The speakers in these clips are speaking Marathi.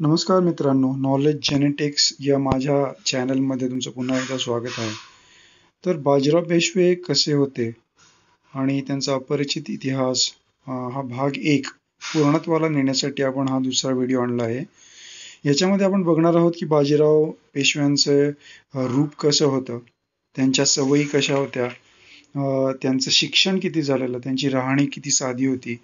नमस्कार मित्रांनो नॉलेज जेनेटिक्स या माझ्या चॅनलमध्ये तुमचं पुन्हा एकदा स्वागत आहे. तर बाजीराव पेशवे कसे होते? आणि त्यांचा अपरिचित इतिहास हा भाग एक पूर्णत्वाला नेण्यासाठी आपण हा दुसरा व्हिडिओ आणला आहे. याच्यामध्ये आपण बघणार आहोत की बाजीराव पेशव्यांचं रूप कसं होतं? त्यांच्या सवयी कशा होत्या? त्यांचं शिक्षण किती झालेलं? त्यांची राहणी किती साधी होती?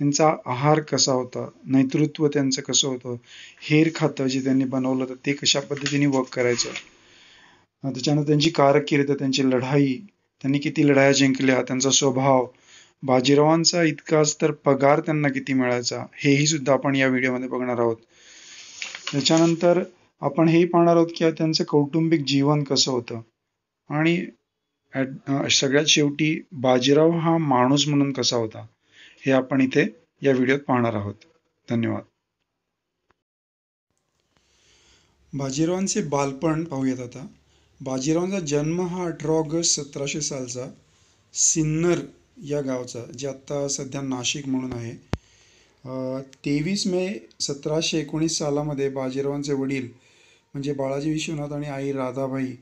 त्यांचा आहार कसा होता नेतृत्व त्यांचं कसं होतं हेर खातं जे त्यांनी बनवलं होतं ते कशा पद्धतीने वर्क करायचं. त्याच्यानंतर त्यांची कारकीर्द त्यांची लढाई त्यांनी किती लढाया जिंकल्या त्यांचा स्वभाव बाजीरावांचा इतकाच तर पगार त्यांना किती मिळायचा हेही सुद्धा आपण या व्हिडिओमध्ये बघणार आहोत. त्याच्यानंतर आपण हेही पाहणार आहोत की त्यांचं कौटुंबिक जीवन कसं होतं. आणि सगळ्यात शेवटी बाजीराव हा माणूस म्हणून कसा होता. हे आपण इथे या व्हिडिओत पाहणार आहोत. धन्यवाद. बाजीरावांचे बालपण पाहूयात आता. बाजीरावांचा जन्म हा अठरा ऑगस्ट सतराशे सालचा सिन्नर या गावचा जे आत्ता सध्या नाशिक म्हणून आहे. तेवीस मे सतराशे एकोणीस सालामध्ये बाजीरावांचे वडील म्हणजे बाळाजी विश्वनाथ आणि आई राधाबाई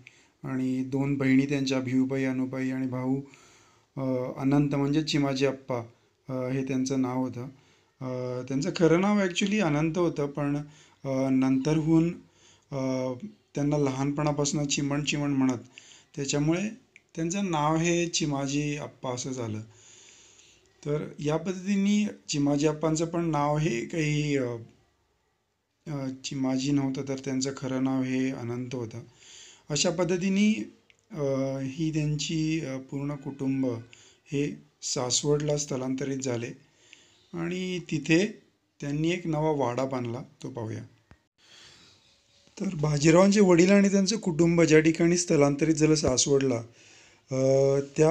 आणि दोन बहिणी त्यांच्या भिऊबाई अनुबाई आणि भाऊ अनंत म्हणजे चिमाजी अप्पा हे त्यांचं नाव होतं. त्यांचं खरं नाव ॲक्च्युली अनंत होतं पण नंतरहून त्यांना लहानपणापासून चिमण चिमण म्हणत. त्याच्यामुळे त्यांचं नाव हे चिमाजी अप्पा असं झालं. तर या पद्धतीने चिमाजी अप्पांचं पण नाव हे काही चिमाजी नव्हतं तर त्यांचं खरं नाव हे अनंत होतं. अशा पद्धतीने ही त्यांची पूर्ण कुटुंब हे सासवडला स्थलांतरित झाले आणि तिथे त्यांनी एक नवा वाडा बांधला तो पाहूया. तर बाजीरावांचे वडील आणि त्यांचं कुटुंब ज्या ठिकाणी स्थलांतरित झालं सासवडला त्या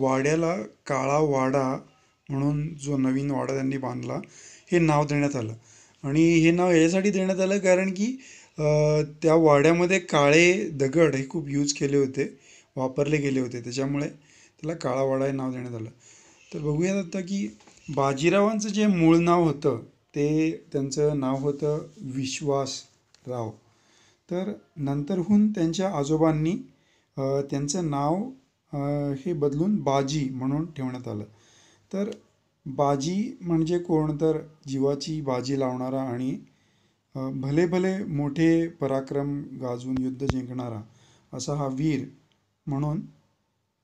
वाड्याला काळा वाडा म्हणून जो नवीन वाडा त्यांनी बांधला हे नाव देण्यात आलं. आणि हे नाव यासाठी देण्यात आलं कारण की त्या वाड्यामध्ये काळे दगड हे खूप यूज केले होते वापरले गेले होते. त्याच्यामुळे त्याला काळावाडा हे नाव देण्यात आलं. तर बघूयात आता की बाजीरावांचं जे मूळ नाव होतं ते त्यांचं नाव होतं विश्वासराव. तर नंतरहून त्यांच्या आजोबांनी त्यांचं नाव हे बदलून बाजी म्हणून ठेवण्यात आलं. तर बाजी म्हणजे कोण? तर जीवाची बाजी लावणारा आणि भले भले मोठे पराक्रम गाजून युद्ध जिंकणारा असा हा वीर म्हणून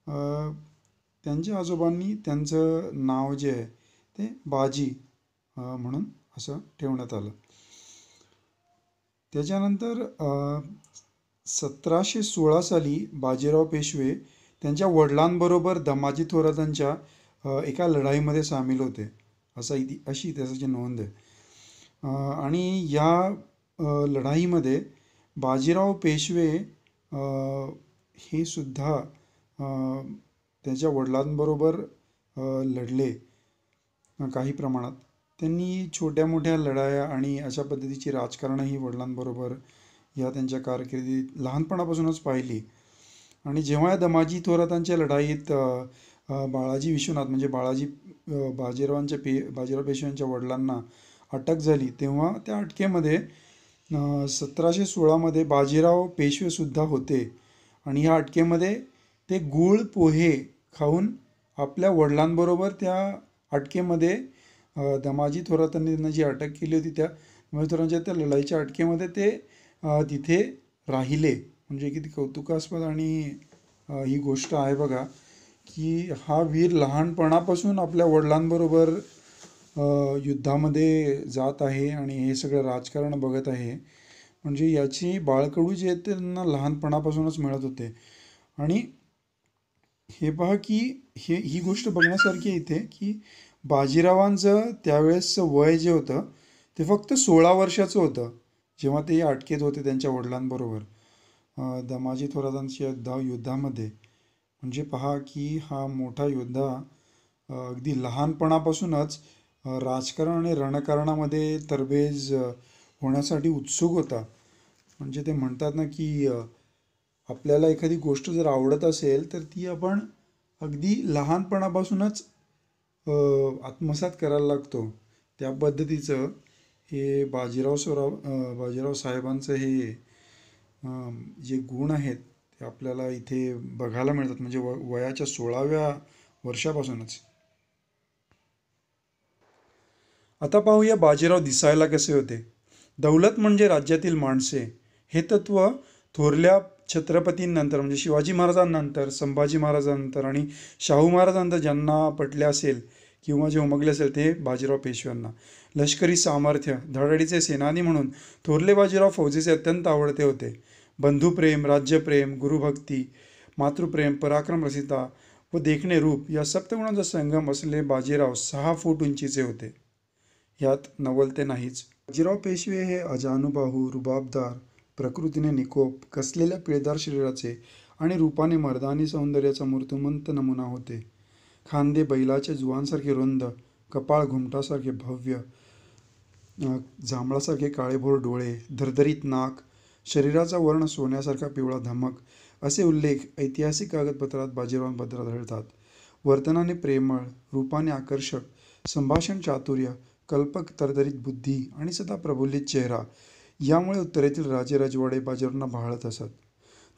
त्यांच्या आजोबांनी त्यांचं नाव जे आहे ते बाजी म्हणून असं ठेवण्यात आलं. त्याच्यानंतर सतराशे सोळा साली बाजीराव पेशवे त्यांच्या वडिलांबरोबर दमाजी थोरातांच्या एका लढाईमध्ये सामील होते. असा इति अशी त्याची नोंद आहे. आणि या लढाईमध्ये बाजीराव पेशवे हे सुद्धा त्याच्या वडिलांबरोबर लढले. काही प्रमाणात. त्यांनी छोट्या मोठ्या लढाया आणि अशा पद्धतीची राजकारणही वडिलांबरोबर या त्यांच्या कारकिर्दीत लहानपणापासूनच पाहिली. आणि जेव्हा या दमाजी थोरातांच्या लढाईत बाळाजी विश्वनाथ म्हणजे बाळाजी बाजीरावांच्या पे बाजीराव पेशव्यांच्या वडिलांना अटक झाली तेव्हा त्या अटकेमध्ये सतराशे सोळामध्ये बाजीराव पेशवेसुद्धा होते. आणि ह्या अटकेमध्ये ते गूळ पोहे खाऊन आपल्या वडिलांबरोबर त्या अटकेमध्ये दमाजी थोरातांनी त्यांना जी अटक केली होती त्या दमाजी थोरांच्या त्या लढाईच्या अटकेमध्ये ते तिथे राहिले. म्हणजे किती कौतुकास्पद आणि ही गोष्ट आहे बघा की हा वीर लहानपणापासून आपल्या वडिलांबरोबर युद्धामध्ये जात आहे आणि हे सगळं राजकारण बघत आहे. म्हणजे याची बाळकडू जे आहेत ते त्यांना लहानपणापासूनच मिळत होते. आणि हे पहा की हे ही गोष्ट बघण्यासारखी आहे इथे की बाजीरावांचं त्यावेळेसचं वय जे होतं ते फक्त सोळा वर्षाचं होतं जेव्हा ते अटकेत होते त्यांच्या वडिलांबरोबर. दमाजी थोरातांच्या युद्धा युद्धामध्ये. म्हणजे पहा की हा मोठा योद्धा अगदी लहानपणापासूनच राजकारण आणि रणकारणामध्ये तरबेज होण्यासाठी उत्सुक होता. म्हणजे ते म्हणतात ना की आपल्याला एखादी गोष्ट जर आवडत असेल तर ती आपण अगदी लहानपणापासूनच आत्मसात करायला लागतो. त्या पद्धतीचं हे बाजीराव सराव बाजीराव साहेबांचं हे जे गुण आहेत ते आपल्याला इथे बघायला मिळतात. म्हणजे व वयाच्या सोळाव्या वर्षापासूनच. आता पाहूया बाजीराव दिसायला कसे होते. दौलत म्हणजे राज्यातील माणसे. हे तत्व थोरल्या छत्रपतींनंतर म्हणजे शिवाजी महाराजांनंतर संभाजी महाराजांनंतर आणि शाहू महाराजांनंतर ज्यांना पटले असेल किंवा जे उमगले असेल ते बाजीराव पेशव्यांना. लष्करी सामर्थ्य धडाडीचे सेनानी म्हणून थोरले बाजीराव फौजेचे अत्यंत आवडते होते. बंधुप्रेम राज्यप्रेम गुरुभक्ती मातृप्रेम पराक्रम रसिता व देखणे रूप या सप्तगुणांचा संगम असलेले बाजीराव सहा फूट उंचीचे होते. यात नवलते नाहीच. बाजीराव पेशवे हे अजानुबाहू रुबाबदार प्रकृतीने निकोप कसलेल्या पिळदार शरीराचे आणि रूपाने मर्दानी सौंदर्याचा मूर्तमंत नमुना होते. खांदे बैलाच्या जुवांसारखे रुंद कपाळ घुमटासारखे भव्य जांभळासारखे काळेभोर डोळे धरधरीत नाक शरीराचा वर्ण सोन्यासारखा पिवळा धमक असे उल्लेख ऐतिहासिक कागदपत्रात बाजीरावांबद्दल आढळतात. वर्तनाने प्रेमळ रूपाने आकर्षक संभाषण चातुर्य कल्पक तरतरीत बुद्धी आणि सदा प्रफुल्लित चेहरा यामुळे उत्तरेतील राजे राजवाडे बाजीरावांना भाळत असत.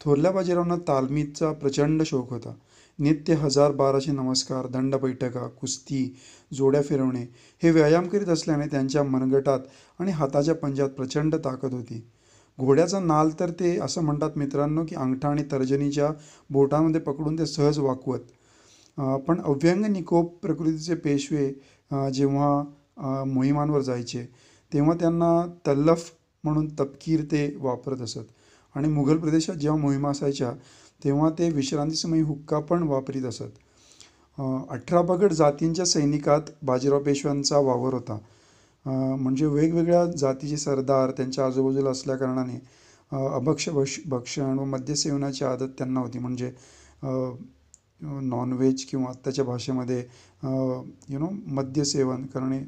थोरल्या बाजीरावांना तालमीचा प्रचंड शौक होता. नित्य हजार बाराशे नमस्कार दंड बैठका कुस्ती जोड्या फिरवणे हे व्यायाम करीत असल्याने त्यांच्या मनगटात आणि हाताच्या पंजात प्रचंड ताकद होती. घोड्याचा नाल तर ते असं म्हणतात मित्रांनो की अंगठा आणि तर्जनीच्या बोटांमध्ये पकडून ते सहज वाकवत. पण अव्यंग निकोप प्रकृतीचे पेशवे जेव्हा मोहिमांवर जायचे तेव्हा त्यांना तल्लफ म्हणून तपकीर ते वापरत असत. आणि मुघल प्रदेशात जेव्हा मोहिमा असायच्या तेव्हा ते विश्रांतीसमयी हुक्का पण वापरीत असत. अठरा बगड जातींच्या सैनिकात बाजीराव पेशव्यांचा वावर होता. म्हणजे वेगवेगळ्या जातीचे सरदार त्यांच्या आजूबाजूला असल्याकारणाने अभक्ष भक्ष भक्षण व मद्यसेवनाची आदत त्यांना होती. म्हणजे नॉनव्हेज किंवा आत्ताच्या भाषेमध्ये यु नो मद्यसेवन करणे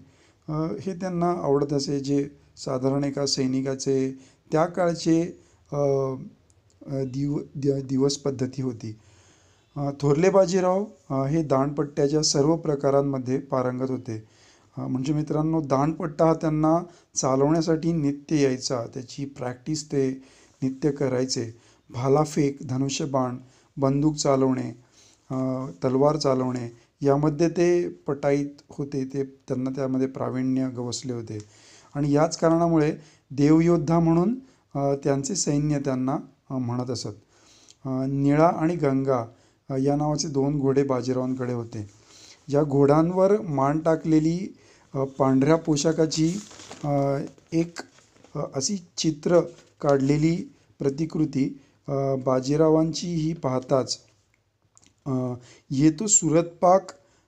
हे त्यांना आवडत असे जे साधारण एका सैनिकाचे त्या काळचे दिव दिवस पद्धती होती. थोरले बाजीराव हे दांडपट्ट्याच्या सर्व प्रकारांमध्ये पारंगत होते. म्हणजे मित्रांनो दांडपट्टा हा त्यांना चालवण्यासाठी नित्य यायचा त्याची प्रॅक्टिस ते नित्य करायचे. भालाफेक धनुष्यबाण बंदूक चालवणे तलवार चालवणे यामध्ये ते पटाईत होते ते त्यांना त्यामध्ये प्रावीण्य गवसले होते. आणि याच कारणामुळे देवयोद्धा म्हणून त्यांचे सैन्य त्यांना म्हणत असत. निळा आणि गंगा या नावाचे दोन घोडे बाजीरावांकडे होते. या घोड्यांवर मान टाकलेली पांढऱ्या पोशाखाची एक अशी चित्र काढलेली प्रतिकृती बाजीरावांची ही पाहताच येतो ये तो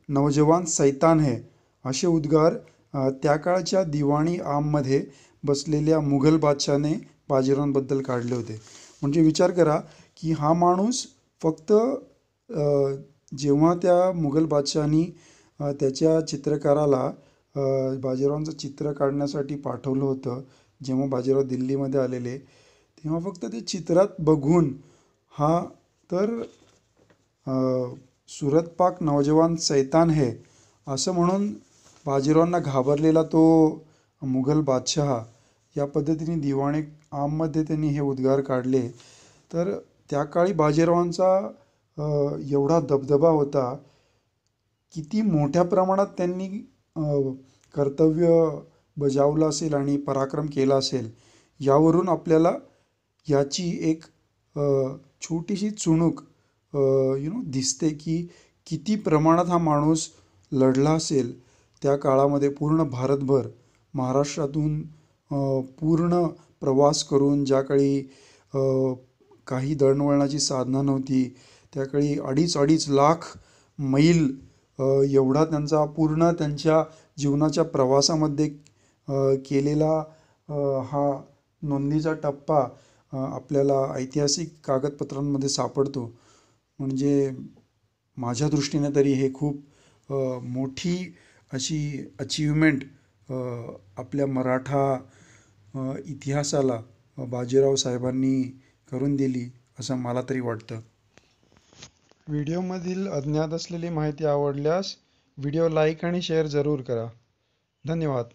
नौजवान सैतान है असे उद्गार त्या काळच्या दिवाणी आममध्ये बसलेल्या मुघल बादशाने बाजीरावांबद्दल काढले होते. म्हणजे विचार करा की हा माणूस फक्त जेव्हा त्या मुघल बादशानी त्याच्या चित्रकाराला बाजीरावांचं चित्र काढण्यासाठी पाठवलं होतं जेव्हा बाजीराव दिल्लीमध्ये आलेले तेव्हा फक्त ते चित्रात बघून हा तर सुरतपाक सूरत पाक नौजवान सैतान है असं म्हणून बाजीरावांना घाबरलेला तो मुघल बादशहा या पद्धतीने दिवाणे आममध्ये त्यांनी हे उद्गार काढले. तर त्या काळी बाजीरावांचा एवढा दबदबा होता किती मोठ्या प्रमाणात त्यांनी कर्तव्य बजावलं असेल आणि पराक्रम केला असेल यावरून आपल्याला याची एक छोटीशी चुणूक यु नो दिसते की किती प्रमाणात हा माणूस लढला असेल. त्या काळामध्ये पूर्ण भारतभर महाराष्ट्रातून पूर्ण प्रवास करून ज्या काळी काही दळणवळणाची साधनं नव्हती त्या काळी अडीच अडीच लाख मैल एवढा त्यांचा पूर्ण त्यांच्या जीवनाच्या प्रवासामध्ये केलेला हा नोंदीचा टप्पा आपल्याला ऐतिहासिक कागदपत्रांमध्ये सापडतो. म्हणजे माझ्या दृष्टीने तरी हे खूप मोठी अशी अचीवमेंट आपल्या मराठा इतिहासाला बाजीराव साहेबांनी करून दिली असं मला तरी वाटतं. व्हिडिओमधील अज्ञात असलेली माहिती आवडल्यास व्हिडिओ लाईक आणि शेअर जरूर करा. धन्यवाद.